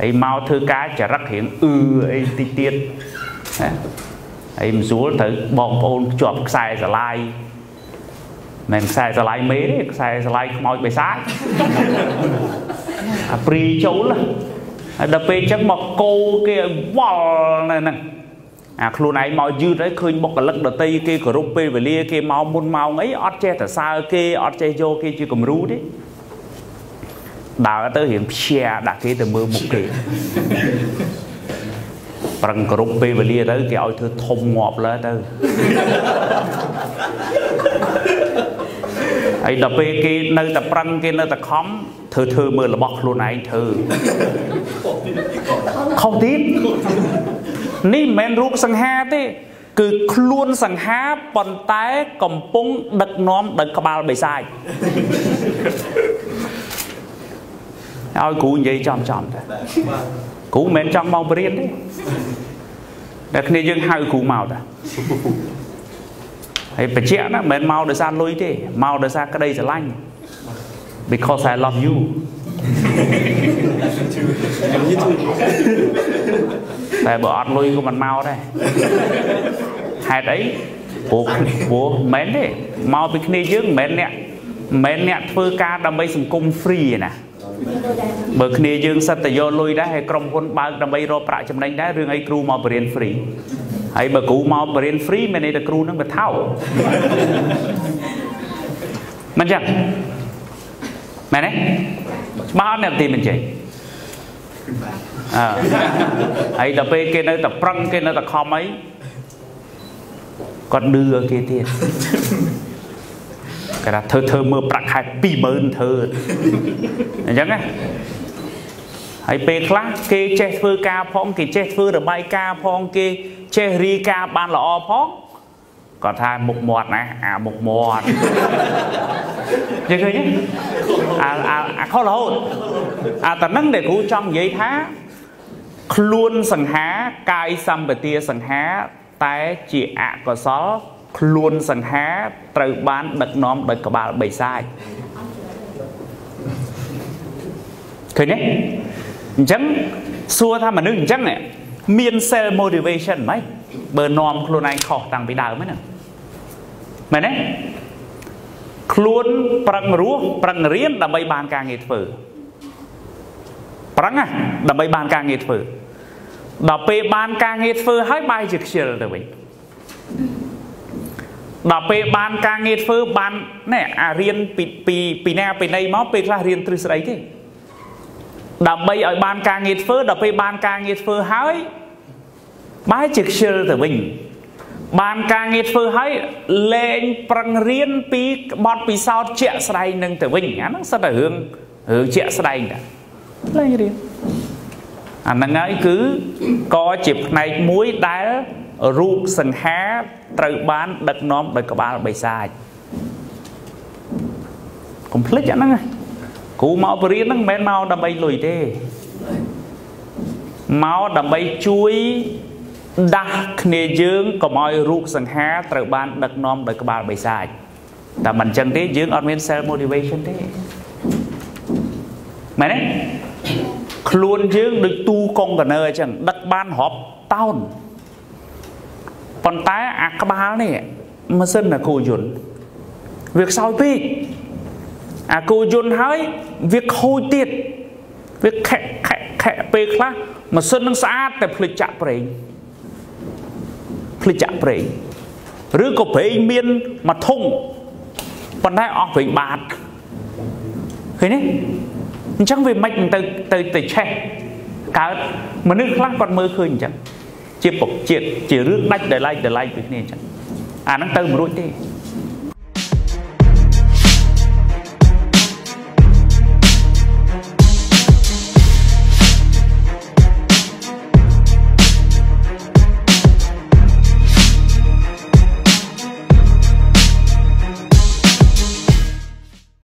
ហើយមកធ្វើការចរិតរៀងអឺអីតិចទៀតណាហើយមិនស្រួលត្រូវបងប្អូនជាប់ខ្សែស្រឡាយមិនខ្សែស្រឡាយមេទេខ្សែស្រឡាយខ្មោចបិសាចអាព្រីចូលហើយដល់ពេលអញ្ចឹងមកកោគេវល់នៅហ្នឹងអាខ្លួនឯងមកយឺតហើយឃើញបុគ្គលិកដតីគេគោរពពេលវេលាគេមកមុនម៉ោងអីអត់ចេះតែសើគេអត់ចេះយកគេជាគំរូទេ ដើរទៅរៀងព្យាដាក់គេទៅមើលមុខគេប្រឹងគ្រប់ពេលវេលាទៅគេឲ្យធ្វើធំងាប់លើទៅហើយដល់ពេលគេនៅតែប្រឹងគេនៅតែខំធ្វើធ្វើមើលរបស់ខ្លួនឯងធ្វើខុសទៀតនេះមិនមែនរូបសង្ហាទេ គឺខ្លួនសង្ហាប៉ុន្តែកំពុងដឹកនាំដោយក្បាលបិសាច ឲ្យគ្រូនិយាយចំចំតែគ្រូមិនមែនចង់មកបរៀនទេតែគ្នាយើងហៅគ្រូមកតាហើយបញ្ជាក់ណាមិនមែនមកដោយសារលុយទេមកដោយសារក្តីស្រឡាញ់ because I love you តែបើអត់លុយក៏មិនមកដែរហេតុអីព្រោះព្រោះមិនមែនទេមកពីគ្នាយើងមិនមែនអ្នកមិនមែនអ្នកធ្វើការដើម្បីសង្គម free ទេណា បើគ្នាយើងសិតតែយកលុយដែរហើយក្រុមហ៊ុនបើកដើម្បីរកប្រាក់ចំណេញដែររឿងអីគ្រូមកបរៀន free ហើយបើគ្រូមកបរៀន free មានន័យថាគ្រូនឹងវាថោកមិនចឹងមែនទេច្បាស់អត់អ្នកទីមិនចេះអើហើយដល់ពេលគេនៅតែប្រឹងគេនៅតែខំអីគាត់ឌឺឲ្យគេទៀត គេថាធ្វើធ្វើមើលប្រាក់ខែ20000ធ្វើអញ្ចឹងណាហើយពេលខ្លះគេចេះធ្វើការផងគេចេះធ្វើរបាយការណ៍ផងគេចេះរីការបានល្អផងគាត់ថាមុខមាត់ណាអាមុខមាត់យើងឃើញអាអាខុសរហូតអាតនឹងដែលគ្រូចង់និយាយថាខ្លួនសង្ហាកាយសម្បទាសង្ហាតែជាអកុសល ខ្លួនសង្ហាត្រូវបានដឹកនាំដោយក្បាលបិសាចឃើញទេអញ្ចឹងសួរថាមនុស្សអញ្ចឹងមាន self motivation ហ្មងបើនាំខ្លួនឯងខុសតាំងពីដើមហ្នឹងមែនទេខ្លួនប្រឹងរស់ប្រឹងរៀនដើម្បីបានការងារធ្វើប្រឹងណាដើម្បីបានការងារធ្វើដល់ពេលបានការងារធ្វើហើយបែរជាខ្ជិលទៅវិញ ដល់ពេលបានការងារធ្វើបានណែអារៀនពីពីពីណាពីណីមកពេលខ្លះរៀនទ្រឹស្ដីទេដើម្បីឲ្យបានការងារធ្វើដល់ពេលបានការងារធ្វើហើយបែរជាខ្ជិលទៅវិញបានការងារធ្វើហើយលែងប្រឹងរៀនពីបទពិសោធន៍ជាក់ស្ដែងនឹងទៅវិញអាហ្នឹងសិតតែរឿងរឿងជាក់ស្ដែងតាលែងរៀនអាហ្នឹងហើយគឺក៏ជាផ្នែកមួយដែល រូបសង្ហាត្រូវបានដឹកនាំដោយក្បាលបិសាចកុំភ្លេចអាហ្នឹងគ្រូមកបរៀនហ្នឹងមិនមែនមកដើម្បីលុយទេមកដើម្បីជួយដាស់គ្នាយើងកុំឲ្យរូបសង្ហាត្រូវបានដឹកនាំដោយក្បាលបិសាចតែមិនអញ្ចឹងទេយើងអត់មាន self motivation ទេមែនទេខ្លួនយើងដូចទូកុងតឺន័រអញ្ចឹងដឹកបានរាប់តោន ប៉ុន្តែអាក្បាលនេះម៉ាស៊ីនអាគូយន្តវាខ្សោយពេកអាគូយន្តហើយវាខូចទៀតវាខែខែខែពេលខ្លះម៉ាស៊ីននឹងស្អាតតែភ្លេចចាក់ប្រេងភ្លេចចាក់ប្រេងឬក៏ប្រេងមានមួយធុងប៉ុន្តែអស់ប្រេងបាតឃើញទេអញ្ចឹងវាមិនទៅទៅទៅឆេះកើតមនុស្សខ្លះគាត់មើលឃើញអញ្ចឹង ជាពុកជាតិជារឿងដាច់ដែលឡែកដែលឡែកពីគ្នាអញ្ចឹងអាហ្នឹងទៅមិនរួចទេ